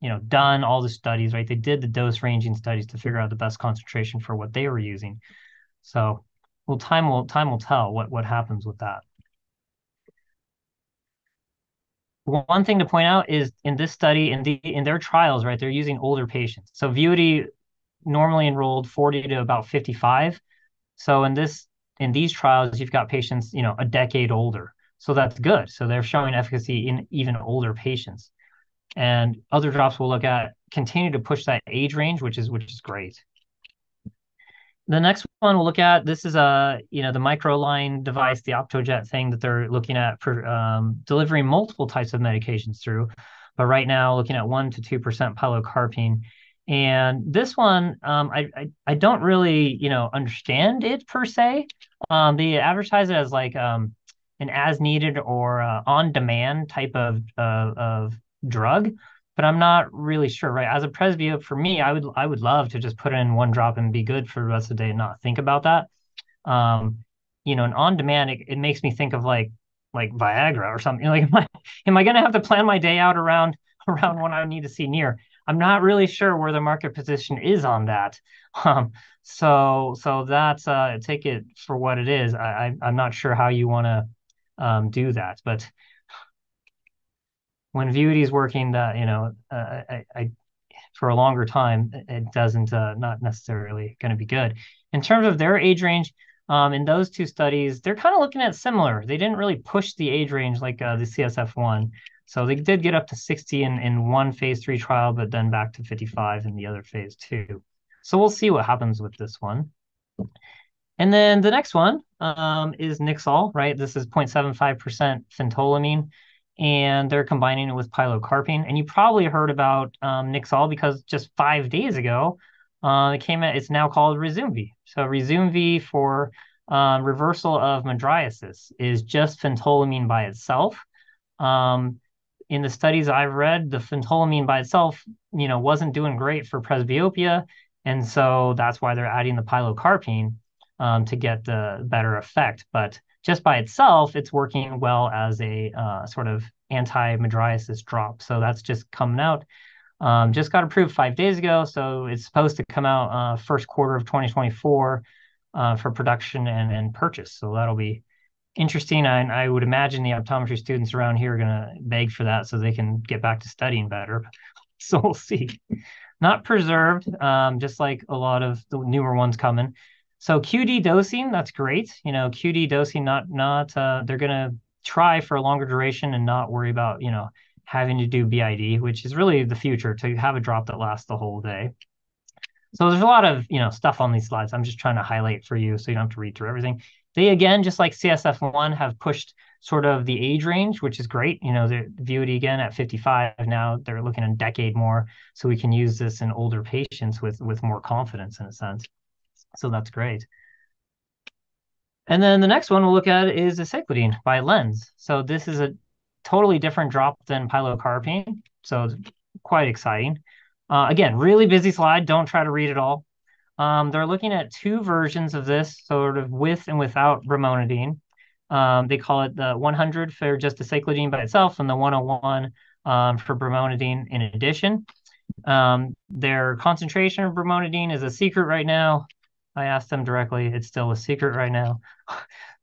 you know, done all the studies, right? They did the dose ranging studies to figure out the best concentration for what they were using. So, well, time will time will tell what what happens with that. One thing to point out is in this study, in the in their trials, right, they're using older patients. So Vuity normally enrolled 40 to about 55. So in this in these trials, you've got patients, you know, a decade older. So that's good. So they're showing efficacy in even older patients. And other drops we'll look at continue to push that age range, which is which is great the next one we'll look at this is a you know the microline device the Optejet thing that they're looking at for um, delivering multiple types of medications through but right now looking at 1 to 2% pilocarpine. And this one um, I, I, I don't really you know understand it per se. Um, they advertise it as like um, an as needed or uh, on demand type of uh, of drug but I'm not really sure, right? As a presbyope, for me, I would I would love to just put in one drop and be good for the rest of the day and not think about that. Um, you know, and on demand, it, it makes me think of like like Viagra or something. Like, am I am I gonna have to plan my day out around around when I need to see near? I'm not really sure where the market position is on that. Um, so so that's uh, take it for what it is. I, I am not sure how you want to um, do that, but when Vuity is working, that you know, uh, I, I, for a longer time, it doesn't uh, not necessarily going to be good. In terms of their age range, um, in those two studies, they're kind of looking at similar. They didn't really push the age range like uh, the CSF one, so they did get up to 60 in in one phase three trial, but then back to 55 in the other phase two. So we'll see what happens with this one. And then the next one um, is Nyxol, right? This is 0.75% phentolamine and they're combining it with pilocarpine. And you probably heard about um, Nyxol because just five days ago, uh, it came out. It's now called Ryzumvi. So Ryzumvi for um, reversal of mydriasis is just phentolamine by itself. Um, in the studies I've read, the phentolamine by itself, you know, wasn't doing great for presbyopia, and so that's why they're adding the pilocarpine. um, to get the better effect. But just by itself, it's working well as a uh, sort of anti-mydriasis drop. So that's just coming out. Um, just got approved five days ago, so it's supposed to come out uh, first quarter of 2024 uh, for production and, and purchase. So that'll be interesting. I, I would imagine the optometry students around here are going to beg for that so they can get back to studying better. so we'll see. Not preserved, um, just like a lot of the newer ones coming. So QD dosing, that's great. You know, QD dosing, not not uh, they're going to try for a longer duration and not worry about you know having to do BID, which is really the future to have a drop that lasts the whole day. So there's a lot of you know stuff on these slides. I'm just trying to highlight for you so you don't have to read through everything. They again, just like CSF1, have pushed sort of the age range, which is great. You know, the Vuity again at 55 now. They're looking a decade more, so we can use this in older patients with with more confidence in a sense. So that's great. And then the next one we'll look at is aceclidine by LENZ. So this is a totally different drop than pilocarpine. So it's quite exciting. Uh, again, really busy slide. Don't try to read it all. Um, they're looking at two versions of this, sort of with and without brimonidine. Um, they call it the 100 for just aceclidine by itself and the 101 um, for brimonidine in addition. Um, their concentration of brimonidine is a secret right now. I asked them directly. It's still a secret right now.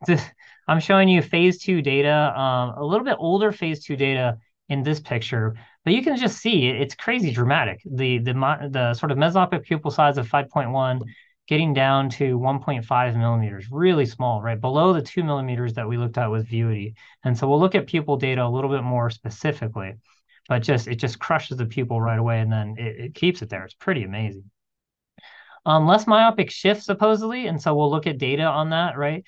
I'm showing you phase two data, um, a little bit older phase two data in this picture, but you can just see it's crazy dramatic. The the the sort of mesopic pupil size of 5.1 getting down to 1.5 millimeters, really small, right below the two millimeters that we looked at with Vuity. And so we'll look at pupil data a little bit more specifically, but just it just crushes the pupil right away, and then it, it keeps it there. It's pretty amazing. Um, less myopic shift supposedly, and so we'll look at data on that, right?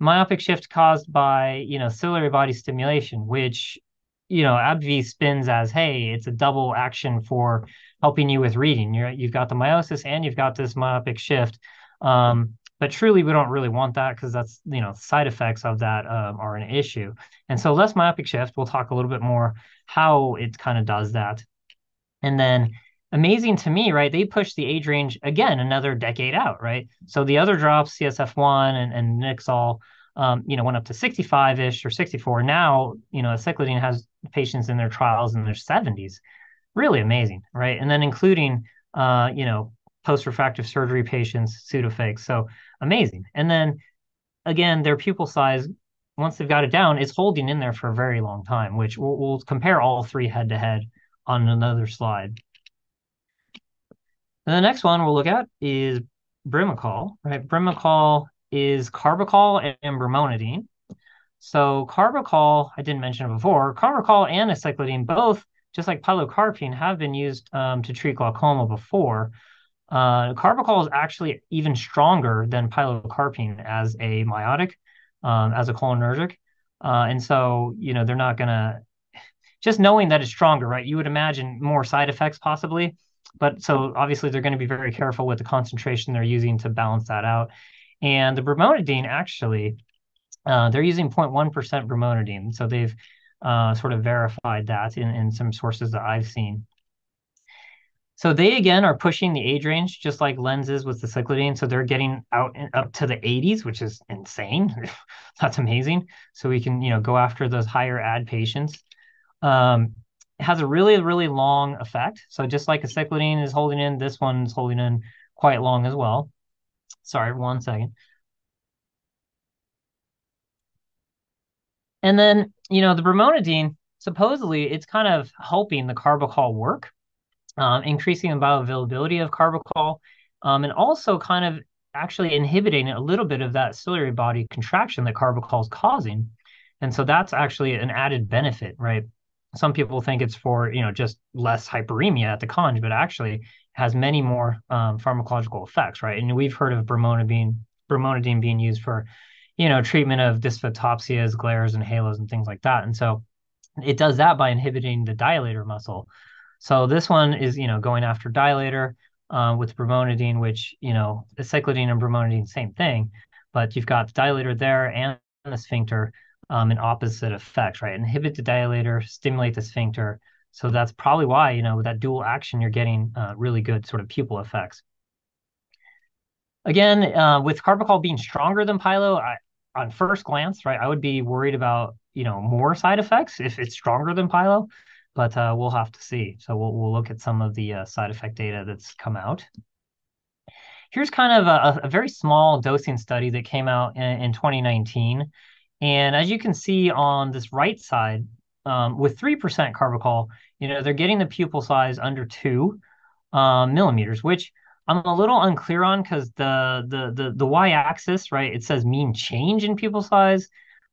Myopic shift caused by you know ciliary body stimulation, which you know, AbbVie spins as, hey, it's a double action for helping you with reading. You're, you've got the miosis and you've got this myopic shift. Um, but truly, we don't really want that because that's, you know, side effects of that um, are an issue. And so less myopic shift, we'll talk a little bit more how it kind of does that. And then amazing to me, right? They push the age range again another decade out, right? So the other drops, CSF1 and, and Nyxol, um, you know, went up to 65-ish or 64. Now, you know, aceclidine has patients in their trials in their 70s. Really amazing, right? And then including, uh, you know, post-refractive surgery patients, pseudophakic. So amazing. And then again, their pupil size, once they've got it down, is holding in there for a very long time, which we'll, we'll compare all three head to head on another slide. And the next one we'll look at is Brimochol, right? Brimochol is carbachol and brimonidine. So carbachol, I didn't mention it before, carbachol and aceclidine both, just like pilocarpine, have been used um, to treat glaucoma before. Uh, carbachol is actually even stronger than pilocarpine as a miotic, um, as a cholinergic. Uh, and so, you know, they're not going to, just knowing that it's stronger, right? You would imagine more side effects possibly. But so obviously they're going to be very careful with the concentration they're using to balance that out. And the brimonidine actually, uh, they're using 0.1% brimonidine. So they've uh, sort of verified that in, in some sources that I've seen. So they again are pushing the age range just like LENZ's with the aceclidine. So they're getting out up to the 80s, which is insane. That's amazing. So we can, you know, go after those higher ad patients. Um, it has a really, really long effect. So just like aceclidine is holding in, this one's holding in quite long as well. Sorry, one second. And then, you know, the brimonidine, supposedly it's kind of helping the carbachol work, um, increasing the bioavailability of carbachol, um, and also kind of actually inhibiting a little bit of that ciliary body contraction that carbachol is causing. And so that's actually an added benefit, right? Some people think it's for, you know, just less hyperemia at the conj, but actually has many more um, pharmacological effects, right? And we've heard of brimonidine, brimonidine being used for, you know, treatment of dysphotopsias, glares, and halos, and things like that. And so it does that by inhibiting the dilator muscle. So this one is, you know, going after dilator uh, with brimonidine, which, you know, aceclidine and brimonidine, same thing, but you've got the dilator there and the sphincter um, opposite effects, right? Inhibit the dilator, stimulate the sphincter, so that's probably why, you know, with that dual action, you're getting uh, really good sort of pupil effects. Again, uh, with carbachol being stronger than pilo, I, on first glance, right, I would be worried about you know more side effects if it's stronger than pilo, but uh, we'll have to see. So we'll we'll look at some of the uh, side effect data that's come out. Here's kind of a, a, very small dosing study that came out in, in 2019, and as you can see on this right side, um, with three percent carbachol, you know they're getting the pupil size under two uh, millimeters, which I'm a little unclear on because the the the the y-axis, right? It says mean change in pupil size,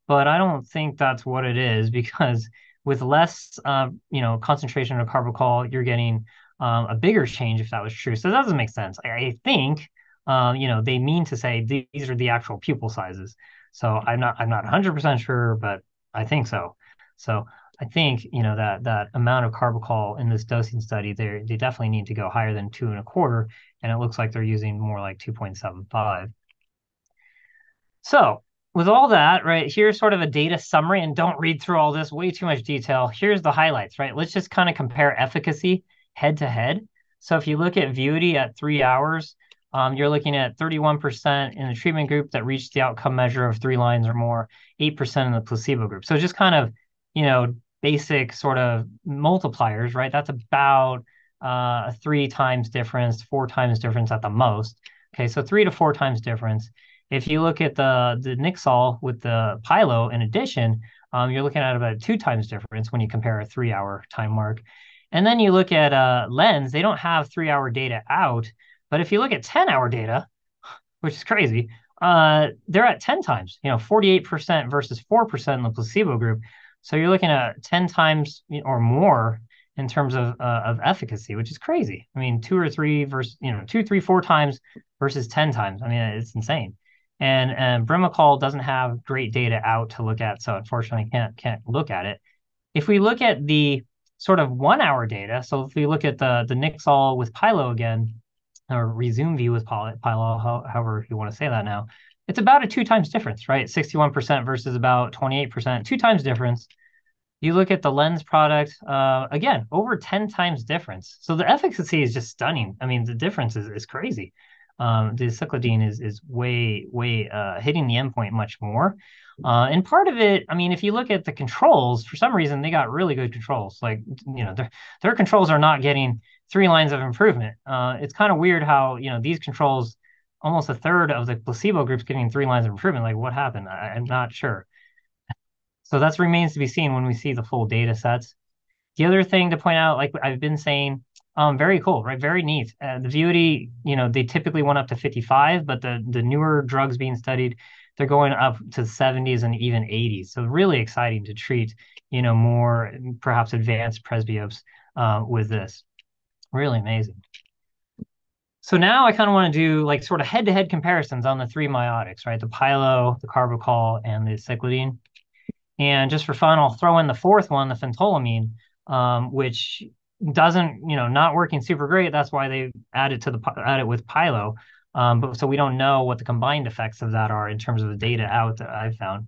but I don't think that's what it is because with less, uh, you know, concentration of carbachol, you're getting um, a bigger change if that was true. So that doesn't make sense. I, I think, uh, you know, they mean to say these are the actual pupil sizes. So I'm not I'm not 100% sure, but I think so. So I think you know that that amount of carbachol in this dosing study, they they definitely need to go higher than two and a quarter, and it looks like they're using more like 2.75. So with all that, right, here's sort of a data summary, and don't read through all this way too much detail. Here's the highlights, right? Let's just kind of compare efficacy head to head. So if you look at Vuity at three hours, um, you're looking at 31% in the treatment group that reached the outcome measure of three lines or more, 8% in the placebo group. So just kind of, you know, basic sort of multipliers, right? That's about uh, a three times difference, four times difference at the most. Okay, so three to four times difference. If you look at the the Nyxol with the Pilo in addition, um, you're looking at about a two times difference when you compare a three hour time mark. And then you look at uh, LENZ, they don't have three hour data out, but if you look at 10 hour data, which is crazy, uh, they're at 10 times, you know, 48% versus 4% in the placebo group. So you're looking at 10 times or more in terms of uh, of efficacy, which is crazy. I mean, two or three versus you know two, three, four times versus 10 times. I mean, it's insane. And and Brimochol doesn't have great data out to look at, so unfortunately can't can't look at it. If we look at the sort of one hour data, so if we look at the the Nyxol with Pilo again, or Ryzumvi with Pilo, however you want to say that now, it's about a two times difference, right? 61% versus about 28%, two times difference. You look at the LENZ product, uh, again, over 10 times difference. So the efficacy is just stunning. I mean, the difference is, is crazy. Um, the aceclidine is is way way uh, hitting the endpoint much more. Uh, and part of it, I mean, if you look at the controls, for some reason they got really good controls. Like you know, their their controls are not getting three lines of improvement. Uh, it's kind of weird how you know these controls almost a third of the placebo groups getting three lines of improvement. Like, what happened? I, am not sure. So that remains to be seen when we see the full data sets. The other thing to point out, like I've been saying, um, very cool, right? Very neat. Uh, the Vuity, you know, they typically went up to 55, but the the newer drugs being studied, they're going up to 70s and even 80s. So really exciting to treat, you know, more perhaps advanced presbyopes uh, with this. Really amazing. So now I kind of want to do like sort of head-to-head comparisons on the three miotics, right? The Pilo, the Carbachol, and the Aceclidine. And just for fun, I'll throw in the fourth one, the phentolamine, um, which doesn't, you know, not working super great. That's why they added to the added with Pilo. Um, but so we don't know what the combined effects of that are in terms of the data out that I've found.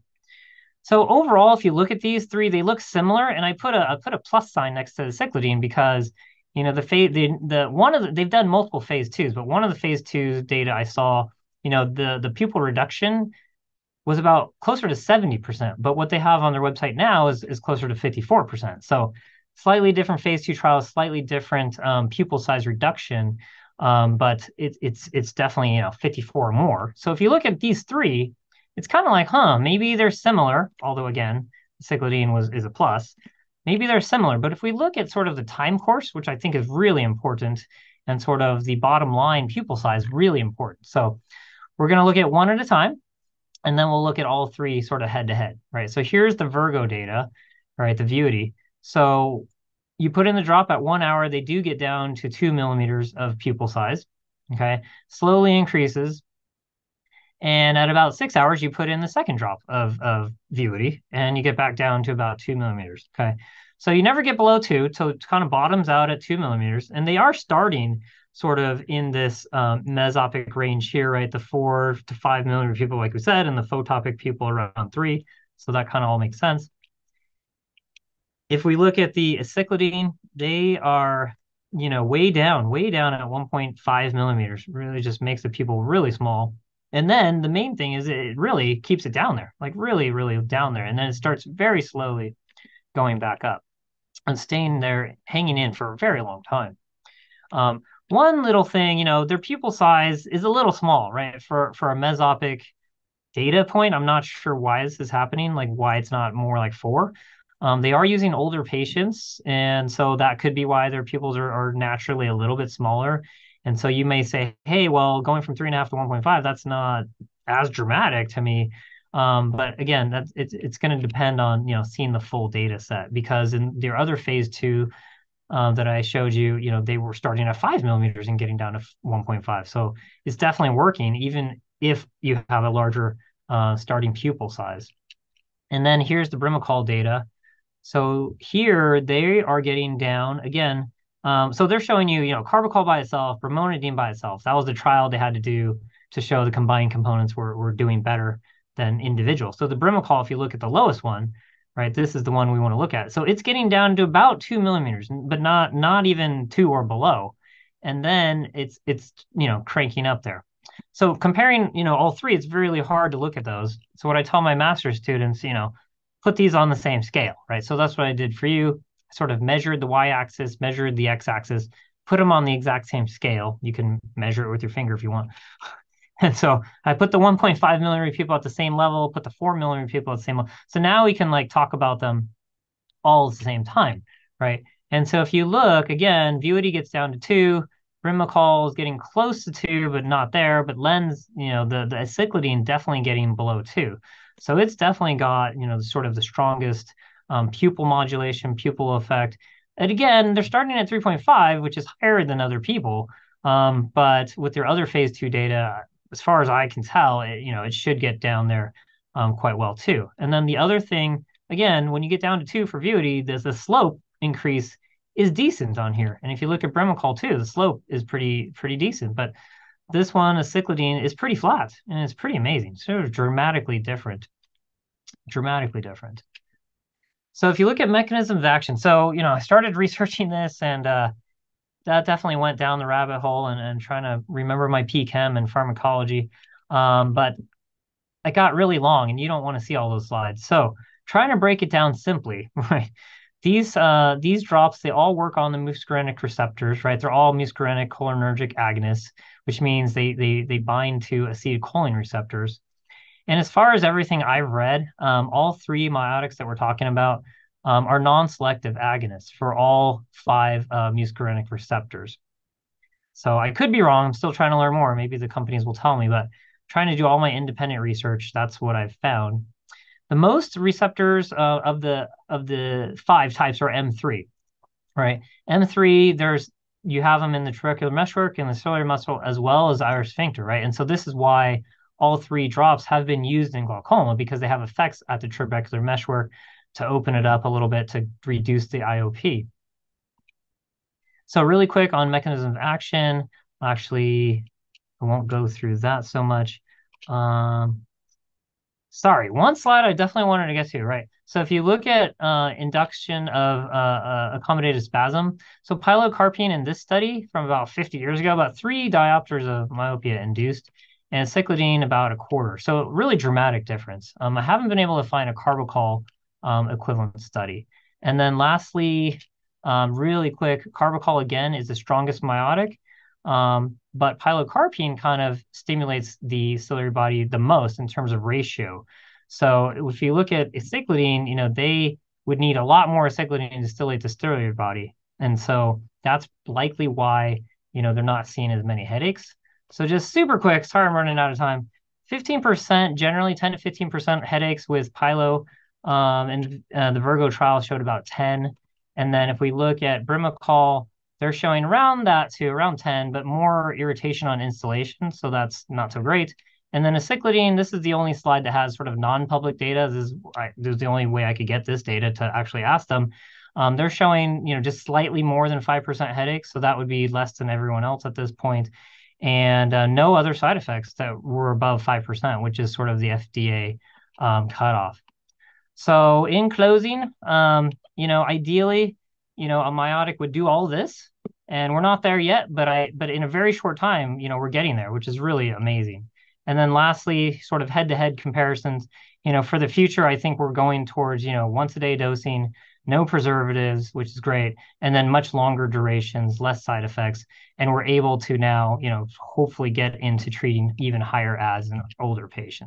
So overall, if you look at these three, they look similar, and I put a I put a plus sign next to the aceclidine because you know the phase the the one of the, they've done multiple phase twos but one of the phase two data i saw you know the the pupil reduction was about closer to 70% but what they have on their website now is is closer to 54% so slightly different phase two trials slightly different um, pupil size reduction um, but it, it's it's definitely you know 54 or more. So if you look at these three it's kind of like huh maybe they're similar although again cyclidine was is a plus maybe they're similar. But if we look at sort of the time course, which I think is really important, and sort of the bottom line pupil size, really important. So we're going to look at one at a time, and then we'll look at all three sort of head to head, right? So here's the Virgo data, right? The Vuity. So you put in the drop at one hour, they do get down to two millimeters of pupil size. Okay, slowly increases. And at about six hours, you put in the second drop of, of Vuity and you get back down to about two millimeters. Okay. So you never get below two, so it kind of bottoms out at two millimeters. And they are starting sort of in this um, mesopic range here, right? The four to five millimeter people, like we said, and the photopic people around three. So that kind of all makes sense. If we look at the aceclidine, they are you know, way down, way down at 1.5 millimeters. Really just makes the pupil really small. And then the main thing is it really keeps it down there, like really, really down there. And then it starts very slowly going back up and staying there, hanging in for a very long time. Um, one little thing, you know, their pupil size is a little small, right? For for a mesopic data point, I'm not sure why this is happening, like why it's not more like four. Um, they are using older patients, and so that could be why their pupils are, are naturally a little bit smaller. And so you may say, hey, well, going from three and a half to 1.5, that's not as dramatic to me. Um, but again, that's it's it's going to depend on you know seeing the full data set because in their other phase two uh, that I showed you, you know, they were starting at five millimeters and getting down to 1.5. So it's definitely working, even if you have a larger uh, starting pupil size. And then here's the Brimochol data. So here they are getting down again. Um, so they're showing you, you know, carbachol by itself, brimonidine by itself. That was the trial they had to do to show the combined components were, were doing better than individual. So the Brimochol, if you look at the lowest one, right, this is the one we want to look at. So it's getting down to about two millimeters, but not not even two or below. And then it's it's you know cranking up there. So comparing, you know, all three, it's really hard to look at those. So what I tell my master's students, you know, put these on the same scale, right? So that's what I did for you. Sort of measured the y-axis, measured the x-axis, put them on the exact same scale. You can measure it with your finger if you want. And so I put the 1.5 millimeter pupil at the same level, put the 4 millimeter pupil at the same level. So now we can like talk about them all at the same time, right? And so if you look again, Vuity gets down to two, Brimochol is getting close to two, but not there. But LENZ, you know, the the aceclidine definitely getting below two. So it's definitely got, you know, sort of the strongest um, pupil modulation, pupil effect. And again, they're starting at 3.5, which is higher than other people. Um, but with their other phase two data, as far as I can tell, it, you know, it should get down there um, quite well too. And then the other thing, again, when you get down to two for Vuity, there's the slope increase is decent on here. And if you look at Brimochol too, the slope is pretty pretty decent. But this one, aceclidine, is pretty flat and it's pretty amazing. So dramatically different. Dramatically different. So if you look at mechanisms of action, so you know, I started researching this and uh, that definitely went down the rabbit hole and, and trying to remember my PChem and pharmacology. Um, but I got really long and you don't want to see all those slides. So trying to break it down simply, right? These uh, these drops they all work on the muscarinic receptors, right? They're all muscarinic cholinergic agonists, which means they they they bind to acetylcholine receptors. And as far as everything I've read, um, all three miotics that we're talking about um, are non-selective agonists for all five uh, muscarinic receptors. So I could be wrong. I'm still trying to learn more. Maybe the companies will tell me, but trying to do all my independent research, that's what I've found. The most receptors uh, of the of the five types are M3, right? M3, there's you have them in the trabecular meshwork and the ciliary muscle as well as iris sphincter, right? And so this is why all three drops have been used in glaucoma because they have effects at the trabecular meshwork to open it up a little bit to reduce the IOP. So really quick on mechanism of action, actually, I won't go through that so much. Um, sorry, one slide I definitely wanted to get to, right? So if you look at uh, induction of uh, uh, accommodative spasm, so pilocarpine in this study from about 50 years ago, about three diopters of myopia induced, and aceclidine about a quarter. So really dramatic difference. Um, I haven't been able to find a carbachol um, equivalent study. And then lastly, um, really quick, carbachol again is the strongest miotic, um, but pilocarpine kind of stimulates the ciliary body the most in terms of ratio. So if you look at aceclidine, you know, they would need a lot more aceclidine to stimulate the ciliary body. And so that's likely why, you know, they're not seeing as many headaches. So just super quick, sorry I'm running out of time. 15%, generally 10 to 15% headaches with pilo um, and uh, the Virgo trial showed about 10. And then if we look at Brimochol, they're showing around that to around 10, but more irritation on instillation So that's not so great. And then aceclidine, this is the only slide that has sort of non-public data. This is, I, this is the only way I could get this data to actually ask them. Um, they're showing, you know, just slightly more than 5% headaches. So that would be less than everyone else at this point. And uh, no other side effects that were above 5%, which is sort of the FDA um, cutoff. So in closing, um, you know, ideally, you know, a miotic would do all this, and we're not there yet, but I but in a very short time, you know, we're getting there, which is really amazing. And then lastly, sort of head-to-head comparisons. You know, for the future, I think we're going towards you know once a day dosing, no preservatives, which is great, and then much longer durations, less side effects, and we're able to now you know hopefully get into treating even higher as in older patients.